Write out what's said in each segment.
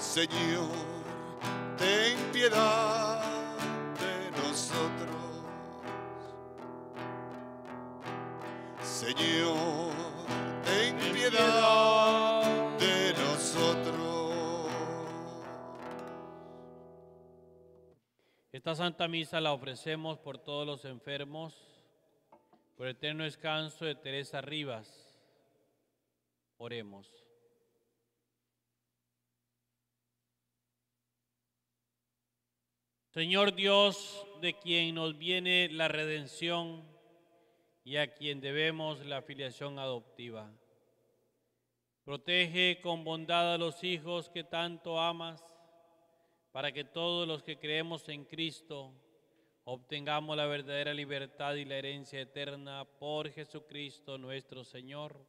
Señor, ten piedad de nosotros. Señor, ten piedad de nosotros. Esta Santa Misa la ofrecemos por todos los enfermos, por el eterno descanso de Teresa Rivas. Oremos. Señor Dios, de quien nos viene la redención y a quien debemos la filiación adoptiva. Protege con bondad a los hijos que tanto amas, para que todos los que creemos en Cristo obtengamos la verdadera libertad y la herencia eterna por Jesucristo nuestro Señor.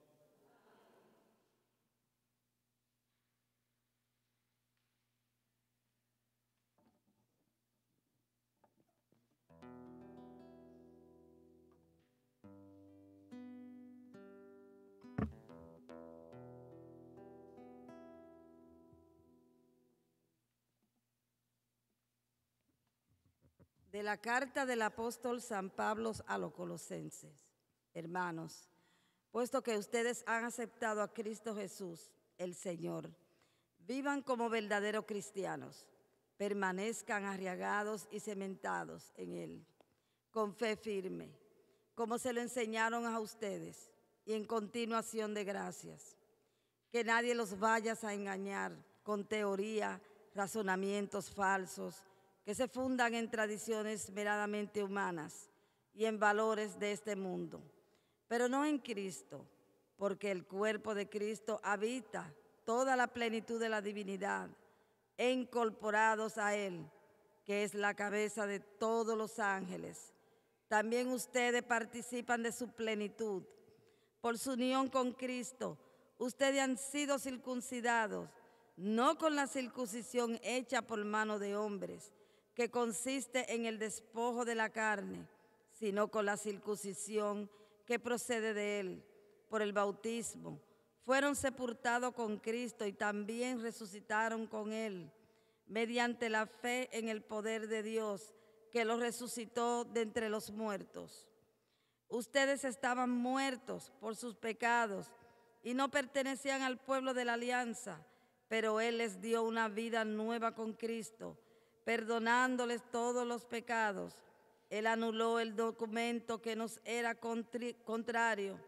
La carta del apóstol San Pablo a los colosenses. Hermanos, puesto que ustedes han aceptado a Cristo Jesús, el Señor, vivan como verdaderos cristianos, permanezcan arriagados y cementados en Él, con fe firme, como se lo enseñaron a ustedes, y en continuación de gracias. Que nadie los vaya a engañar con teoría, razonamientos falsos, que se fundan en tradiciones meradamente humanas y en valores de este mundo, pero no en Cristo, porque el cuerpo de Cristo habita toda la plenitud de la divinidad e incorporados a Él, que es la cabeza de todos los ángeles. También ustedes participan de su plenitud. Por su unión con Cristo, ustedes han sido circuncidados, no con la circuncisión hecha por mano de hombres, que consiste en el despojo de la carne, sino con la circuncisión que procede de él, por el bautismo. Fueron sepultados con Cristo y también resucitaron con él, mediante la fe en el poder de Dios, que los resucitó de entre los muertos. Ustedes estaban muertos por sus pecados y no pertenecían al pueblo de la alianza, pero Él les dio una vida nueva con Cristo perdonándoles todos los pecados. Él anuló el documento que nos era contrario,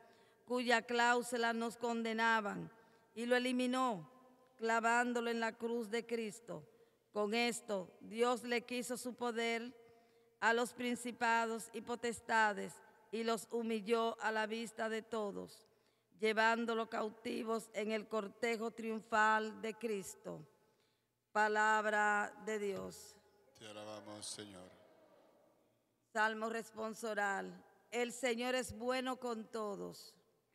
cuya cláusula nos condenaban, y lo eliminó, clavándolo en la cruz de Cristo. Con esto, Dios le quiso su poder a los principados y potestades y los humilló a la vista de todos, llevándolos cautivos en el cortejo triunfal de Cristo. Palabra de Dios. Te alabamos, Señor. Salmo responsoral. El Señor es bueno con todos.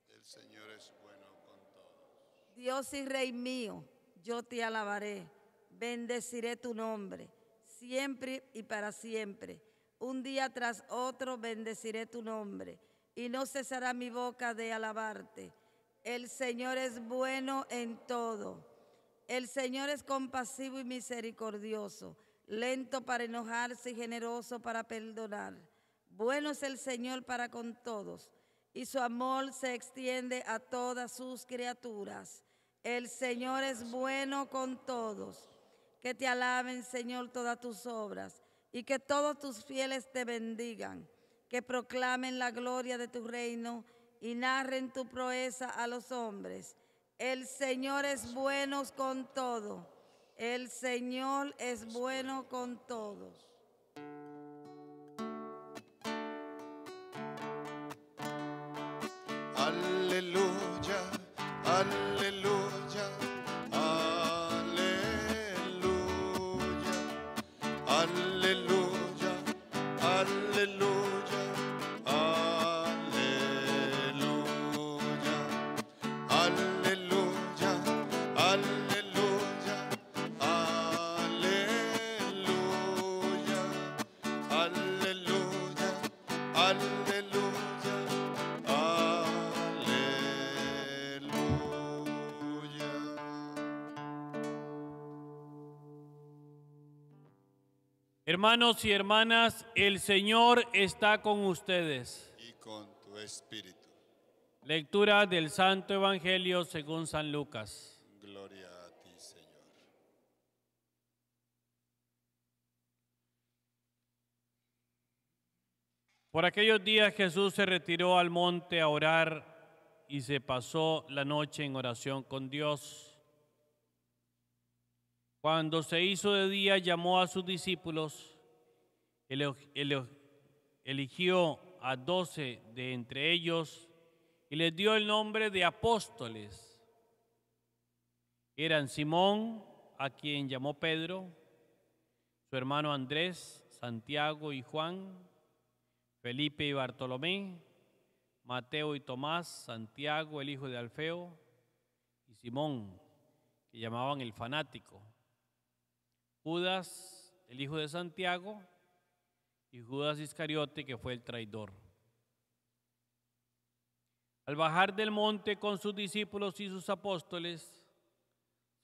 El Señor es bueno con todos. Dios y Rey mío, yo te alabaré. Bendeciré tu nombre, siempre y para siempre. Un día tras otro bendeciré tu nombre, y no cesará mi boca de alabarte. El Señor es bueno en todo el Señor es compasivo y misericordioso, lento para enojarse y generoso para perdonar. Bueno es el Señor para con todos, y su amor se extiende a todas sus criaturas. El Señor es bueno con todos. Que te alaben, Señor, todas tus obras, y que todos tus fieles te bendigan. Que proclamen la gloria de tu reino y narren tu proeza a los hombres el Señor es bueno con todo. El Señor es bueno con todos. Aleluya, aleluya, Aleluya. Hermanos y hermanas, el Señor está con ustedes. Y con tu espíritu. Lectura del Santo Evangelio según San Lucas. Por aquellos días Jesús se retiró al monte a orar y se pasó la noche en oración con Dios. Cuando se hizo de día llamó a sus discípulos, eligió a doce de entre ellos y les dio el nombre de apóstoles. Eran Simón, a quien llamó Pedro, su hermano Andrés, Santiago y Juan, Felipe y Bartolomé, Mateo y Tomás, Santiago el hijo de Alfeo y Simón, que llamaban el fanático, Judas el hijo de Santiago y Judas Iscariote que fue el traidor. Al bajar del monte con sus discípulos y sus apóstoles,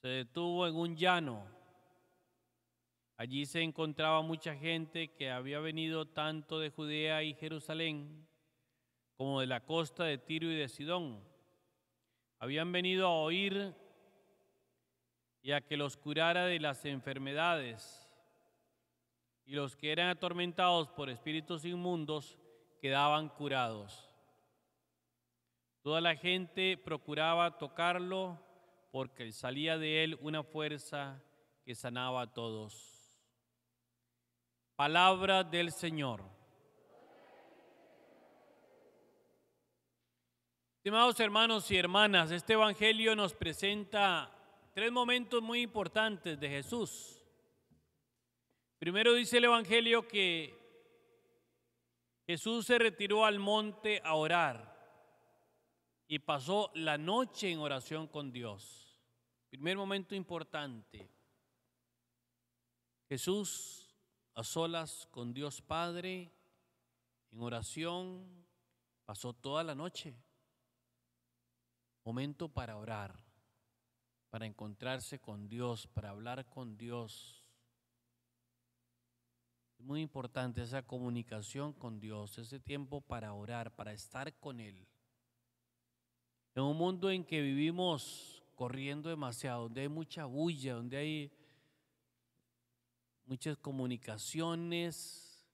se detuvo en un llano. Allí se encontraba mucha gente que había venido tanto de Judea y Jerusalén como de la costa de Tiro y de Sidón. Habían venido a oír y a que los curara de las enfermedades. Y los que eran atormentados por espíritus inmundos quedaban curados. Toda la gente procuraba tocarlo porque salía de él una fuerza que sanaba a todos. Palabra del Señor. Estimados hermanos y hermanas, este Evangelio nos presenta tres momentos muy importantes de Jesús. Primero dice el Evangelio que Jesús se retiró al monte a orar y pasó la noche en oración con Dios. Primer momento importante. Jesús a solas con Dios Padre, en oración, pasó toda la noche. Momento para orar, para encontrarse con Dios, para hablar con Dios. Es muy importante esa comunicación con Dios, ese tiempo para orar, para estar con Él. En un mundo en que vivimos corriendo demasiado, donde hay mucha bulla, donde hay muchas comunicaciones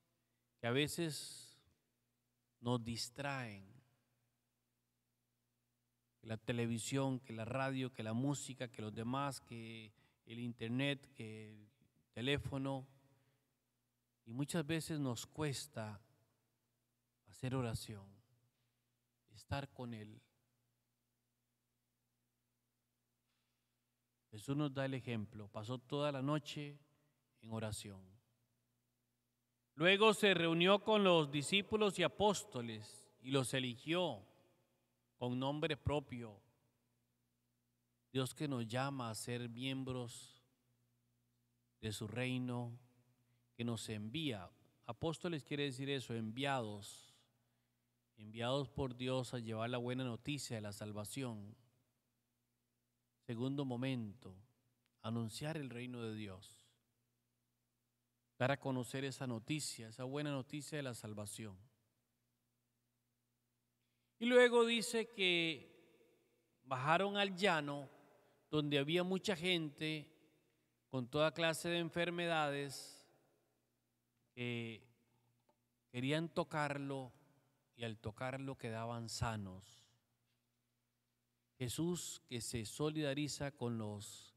que a veces nos distraen. La televisión, que la radio, que la música, que los demás, que el internet, que el teléfono. Y muchas veces nos cuesta hacer oración, estar con Él. Jesús nos da el ejemplo. Pasó toda la noche en oración. Luego se reunió con los discípulos y apóstoles y los eligió con nombre propio. Dios que nos llama a ser miembros de su reino, que nos envía. Apóstoles quiere decir eso, enviados, enviados por Dios a llevar la buena noticia de la salvación. Segundo momento, anunciar el reino de Dios dar a conocer esa noticia, esa buena noticia de la salvación. Y luego dice que bajaron al llano donde había mucha gente con toda clase de enfermedades que querían tocarlo y al tocarlo quedaban sanos. Jesús que se solidariza con los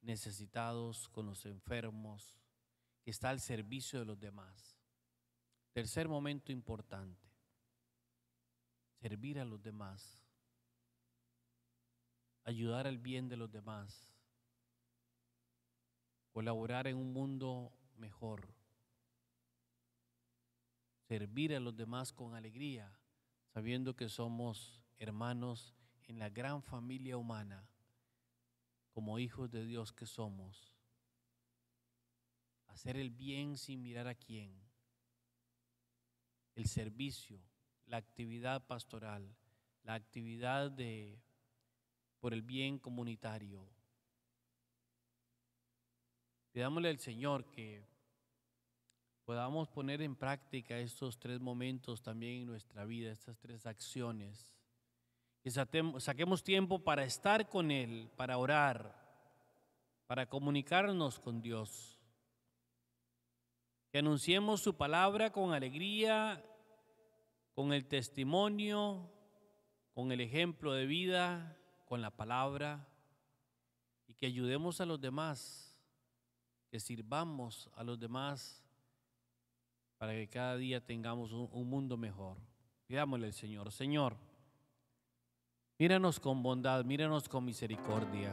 necesitados, con los enfermos, está al servicio de los demás. Tercer momento importante, servir a los demás, ayudar al bien de los demás, colaborar en un mundo mejor, servir a los demás con alegría, sabiendo que somos hermanos en la gran familia humana, como hijos de Dios que somos hacer el bien sin mirar a quién, el servicio, la actividad pastoral, la actividad de por el bien comunitario. Pidámosle al Señor que podamos poner en práctica estos tres momentos también en nuestra vida, estas tres acciones. Que saquemos tiempo para estar con Él, para orar, para comunicarnos con Dios. Que anunciemos su palabra con alegría, con el testimonio, con el ejemplo de vida, con la palabra, y que ayudemos a los demás, que sirvamos a los demás para que cada día tengamos un, un mundo mejor. Pidámosle al Señor, Señor, míranos con bondad, míranos con misericordia.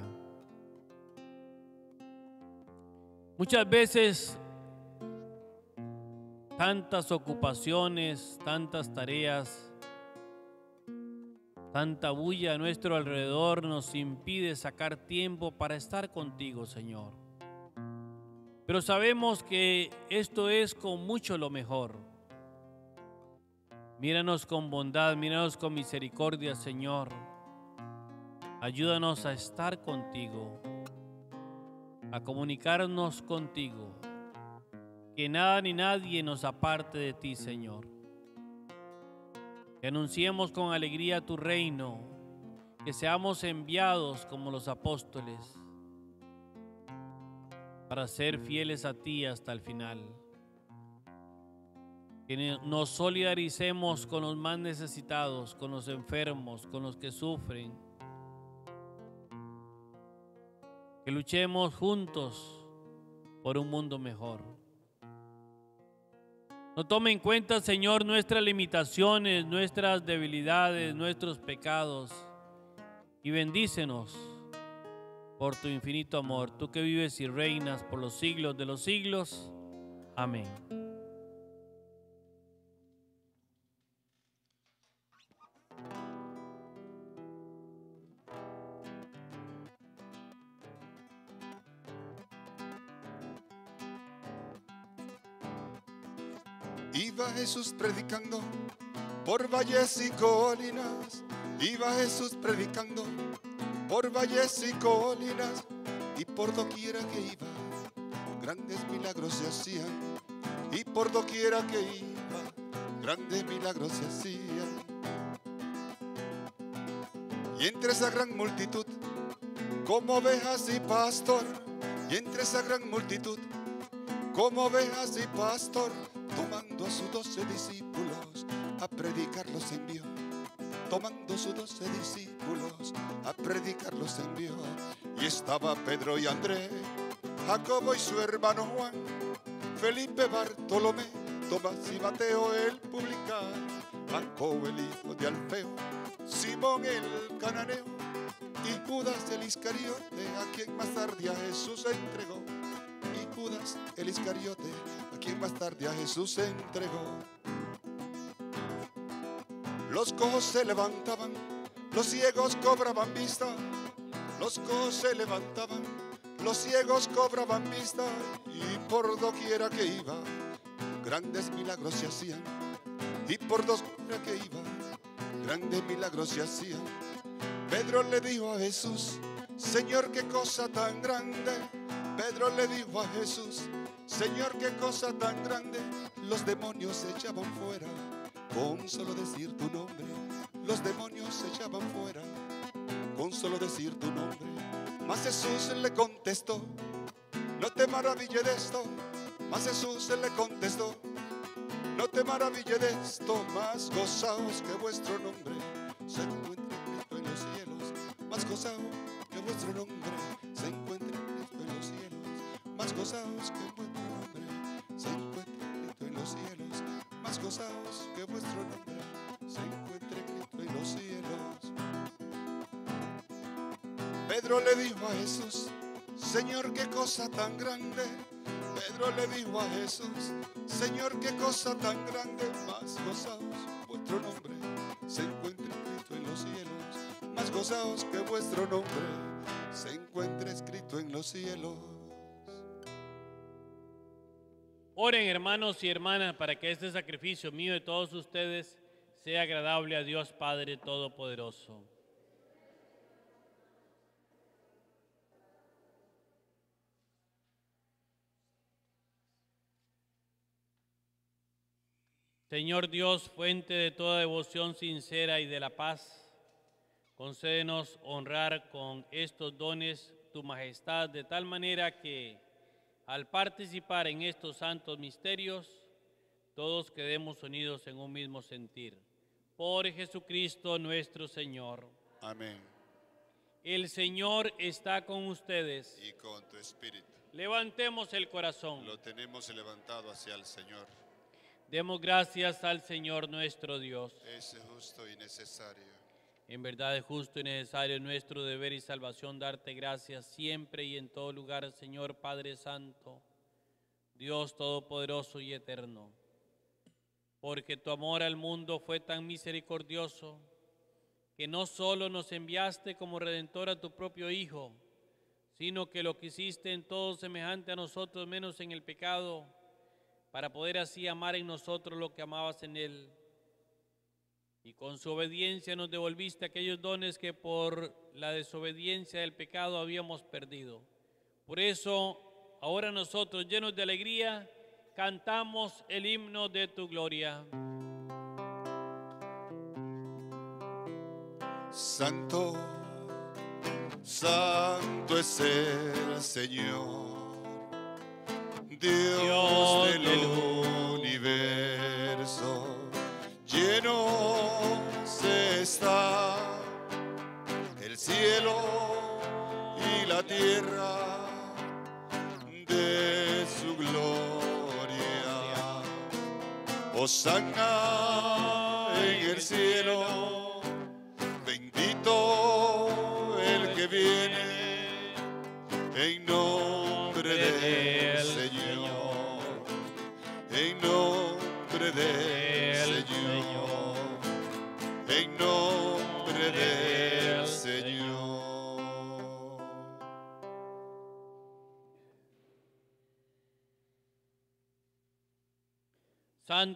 Muchas veces tantas ocupaciones, tantas tareas, tanta bulla a nuestro alrededor nos impide sacar tiempo para estar contigo, Señor. Pero sabemos que esto es con mucho lo mejor. Míranos con bondad, míranos con misericordia, Señor. Ayúdanos a estar contigo, a comunicarnos contigo. Que nada ni nadie nos aparte de ti, Señor. Que anunciemos con alegría tu reino, que seamos enviados como los apóstoles para ser fieles a ti hasta el final. Que nos solidaricemos con los más necesitados, con los enfermos, con los que sufren. Que luchemos juntos por un mundo mejor. No tome en cuenta, Señor, nuestras limitaciones, nuestras debilidades, nuestros pecados y bendícenos por tu infinito amor, tú que vives y reinas por los siglos de los siglos. Amén. Iba Jesús predicando por valles y colinas. Iba Jesús predicando por valles y colinas. Y por doquiera que iba, grandes milagros se hacían. Y por doquiera que iba, grandes milagros se hacían. Y entre esa gran multitud, como ovejas y pastor, y entre esa gran multitud, como ovejas y pastor, tomando a sus doce discípulos, a predicar los envió. Tomando sus doce discípulos, a predicar los envió. Y estaba Pedro y Andrés, Jacobo y su hermano Juan, Felipe, Bartolomé, Tomás y Mateo el publicano, Jacobo el hijo de Alfeo, Simón el cananeo y Judas el Iscariote, a quien más tarde a Jesús entregó. Y Judas el Iscariote, a quien más tarde a Jesús se entregó. Los cojos se levantaban, los ciegos cobraban vista. Los cojos se levantaban, los ciegos cobraban vista. Y por doquiera que iba, grandes milagros se hacían. Y por doquiera que iba, grandes milagros se hacían. Pedro le dijo a Jesús, Señor, qué cosa tan grande. Pedro le dijo a Jesús, Señor, qué cosa tan grande. Los demonios se echaban fuera con solo decir tu nombre. Los demonios se echaban fuera con solo decir tu nombre. Mas Jesús le contestó, no te maraville de esto. Mas Jesús le contestó, no te maraville de esto. Más gozaos que vuestro nombre se encuentre Cristo en los cielos. Más gozaos que vuestro nombre se encuentre Cristo en los cielos. Más gozaos que Pedro le dijo a Jesús, Señor, qué cosa tan grande. Pedro le dijo a Jesús, Señor, qué cosa tan grande. Más gozaos vuestro nombre se encuentre escrito en los cielos. Más gozaos que vuestro nombre se encuentre escrito en los cielos. Oren hermanos y hermanas para que este sacrificio mío de todos ustedes sea agradable a Dios Padre Todopoderoso. Señor Dios, fuente de toda devoción sincera y de la paz, concédenos honrar con estos dones tu majestad de tal manera que al participar en estos santos misterios, todos quedemos unidos en un mismo sentir. Por Jesucristo nuestro Señor. Amén. El Señor está con ustedes. Y con tu espíritu. Levantemos el corazón. Lo tenemos levantado hacia el Señor. Demos gracias al Señor nuestro Dios. Es justo y necesario. En verdad es justo y necesario nuestro deber y salvación darte gracias siempre y en todo lugar, Señor Padre Santo, Dios Todopoderoso y Eterno. Porque tu amor al mundo fue tan misericordioso que no solo nos enviaste como redentor a tu propio Hijo, sino que lo quisiste en todo semejante a nosotros menos en el pecado, para poder así amar en nosotros lo que amabas en Él. Y con su obediencia nos devolviste aquellos dones que por la desobediencia del pecado habíamos perdido. Por eso, ahora nosotros, llenos de alegría, cantamos el himno de tu gloria. Santo, santo es el Señor, Dios, del universo, lleno se está el cielo y la tierra de su gloria. Hosanna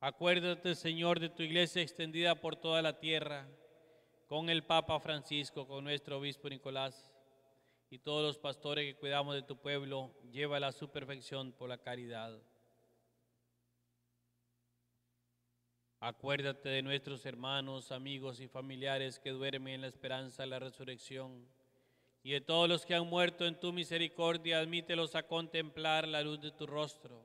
Acuérdate, Señor, de tu iglesia extendida por toda la tierra con el Papa Francisco, con nuestro obispo Nicolás y todos los pastores que cuidamos de tu pueblo, llévala a su perfección por la caridad. Acuérdate de nuestros hermanos, amigos y familiares que duermen en la esperanza de la resurrección. Y de todos los que han muerto en tu misericordia, admítelos a contemplar la luz de tu rostro.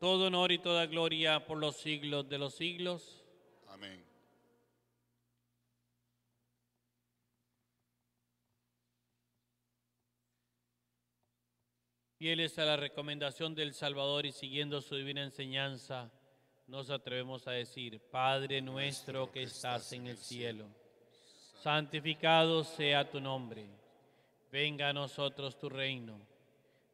todo honor y toda gloria por los siglos de los siglos. Amén. Fieles a la recomendación del Salvador y siguiendo su divina enseñanza, nos atrevemos a decir, Padre nuestro que estás en el cielo, santificado sea tu nombre, venga a nosotros tu reino,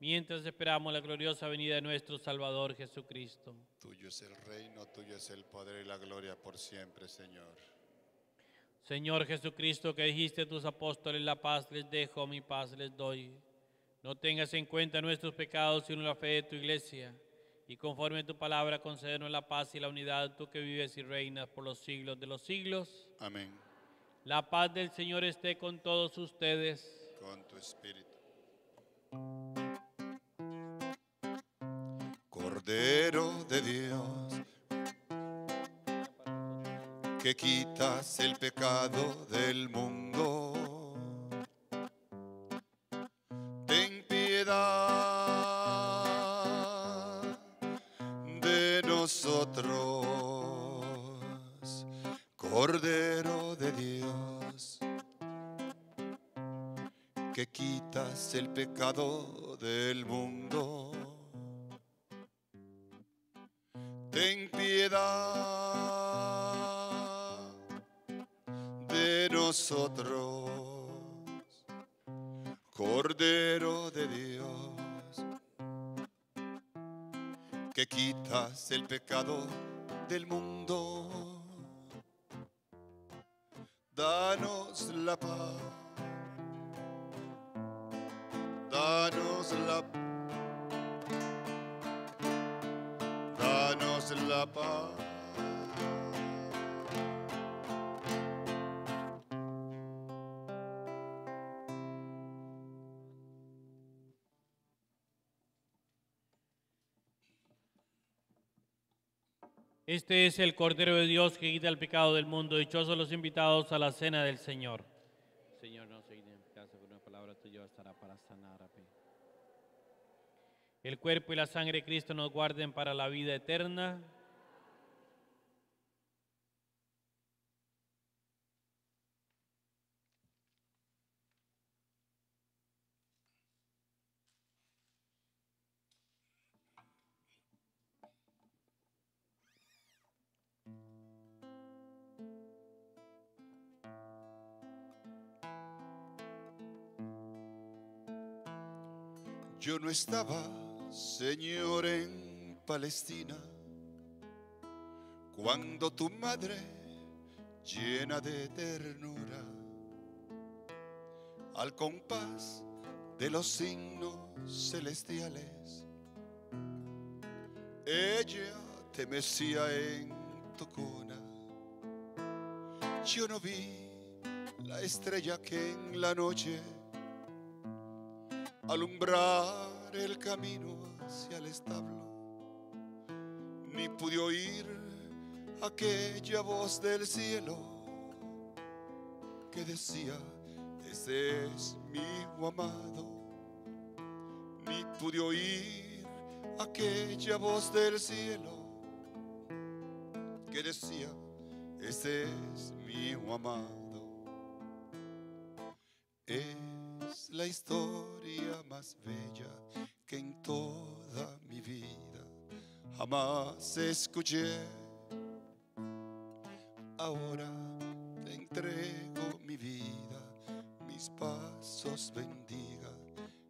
mientras esperamos la gloriosa venida de nuestro Salvador Jesucristo. Tuyo es el reino, tuyo es el poder y la gloria por siempre, Señor. Señor Jesucristo, que dijiste a tus apóstoles, la paz les dejo, mi paz les doy. No tengas en cuenta nuestros pecados, sino la fe de tu iglesia. Y conforme a tu palabra, concédenos la paz y la unidad, tú que vives y reinas por los siglos de los siglos. Amén. La paz del Señor esté con todos ustedes. Con tu espíritu. De Dios, que quitas el pecado del mundo. Danos la paz, danos la danos la Este es el Cordero de Dios que quita el pecado del mundo. Dichosos los invitados a la cena del Señor. Señor, no soy casa, una palabra tuya estará para sanar. El cuerpo y la sangre de Cristo nos guarden para la vida eterna. Yo no estaba, Señor, en Palestina, cuando tu madre, llena de ternura, al compás de los signos celestiales, ella te mecía en tu cuna. Yo no vi la estrella que en la noche alumbrar el camino hacia el establo, ni pude oír aquella voz del cielo que decía, ese es mi amado, ni pude oír aquella voz del cielo que decía, este es mi hijo amado. Es la historia más bella que en toda mi vida jamás escuché. Ahora te entrego mi vida, mis pasos bendiga,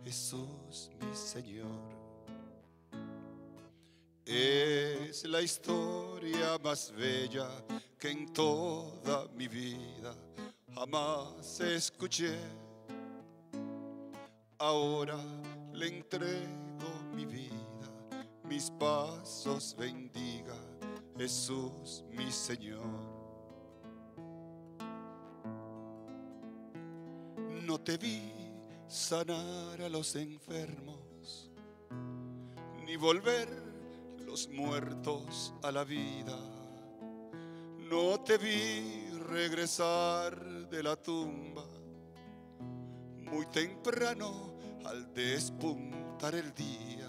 Jesús mi Señor. Es la historia más bella que en toda mi vida jamás escuché. Ahora le entrego mi vida, mis pasos bendiga, Jesús mi Señor. No te vi sanar a los enfermos, ni volver los muertos a la vida. No te vi regresar de la tumba muy temprano al despuntar el día.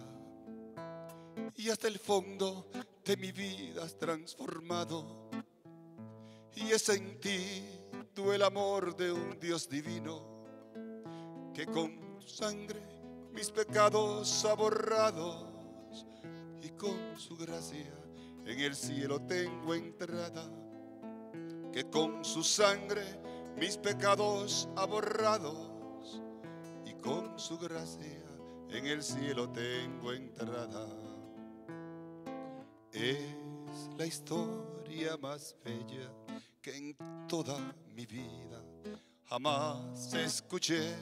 Y hasta el fondo de mi vida has transformado. Y he sentido el amor de un Dios divino que con su sangre mis pecados ha borrado y con su gracia en el cielo tengo entrada, que con su sangre mis pecados ha borrado con su gracia en el cielo tengo entrada. Es la historia más bella que en toda mi vida jamás escuché.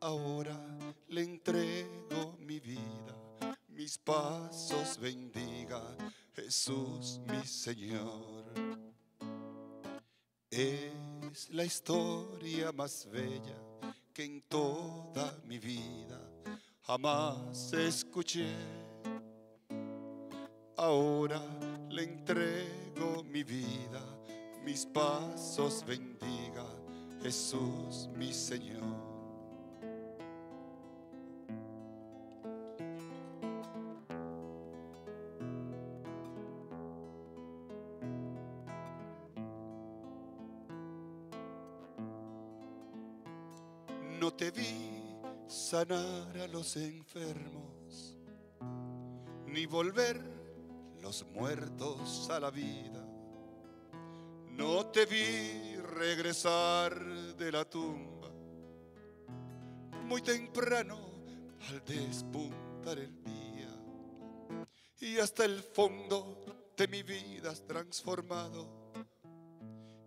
Ahora le entrego mi vida, mis pasos bendiga, Jesús mi Señor. Es la historia más bella que en toda mi vida jamás escuché. Ahora le entrego mi vida, mis pasos bendiga, Jesús mi Señor. Los enfermos, ni volver los muertos a la vida. No te vi regresar de la tumba muy temprano al despuntar el día. Y hasta el fondo de mi vida has transformado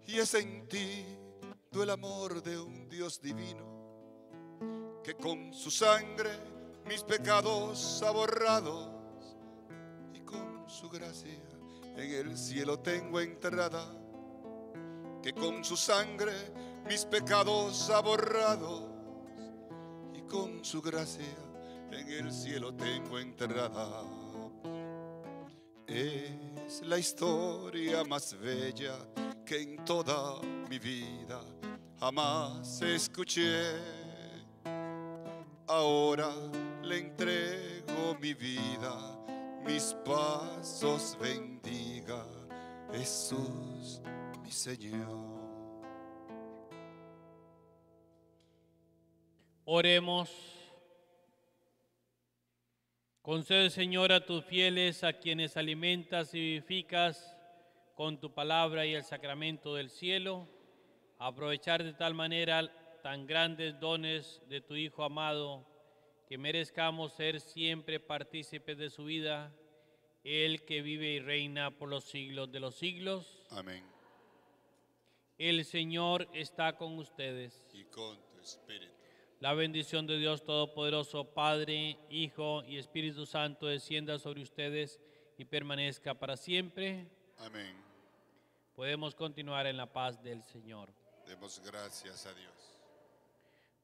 y he sentido el amor de un Dios divino que con su sangre mis pecados ha borrado y con su gracia en el cielo tengo entrada, que con su sangre mis pecados ha borrado y con su gracia en el cielo tengo entrada. Es la historia más bella que en toda mi vida jamás escuché. Ahora le entrego mi vida, mis pasos bendiga, Jesús mi Señor. Oremos. Concede, Señor, a tus fieles, a quienes alimentas y vivificas con tu palabra y el sacramento del cielo, aprovechar de tal manera tan grandes dones de tu Hijo amado, que merezcamos ser siempre partícipes de su vida, el que vive y reina por los siglos de los siglos. Amén. El Señor está con ustedes. Y con tu espíritu. La bendición de Dios Todopoderoso, Padre, Hijo y Espíritu Santo, descienda sobre ustedes y permanezca para siempre. Amén. Podemos continuar en la paz del Señor. Demos gracias a Dios.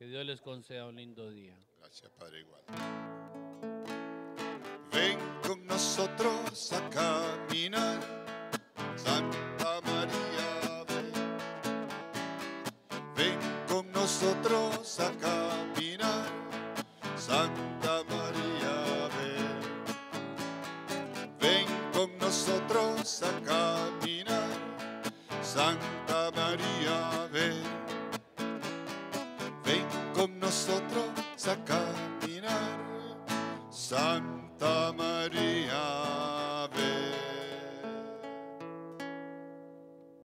que Dios les conceda un lindo día. Gracias, Padre igual. Ven con nosotros a caminar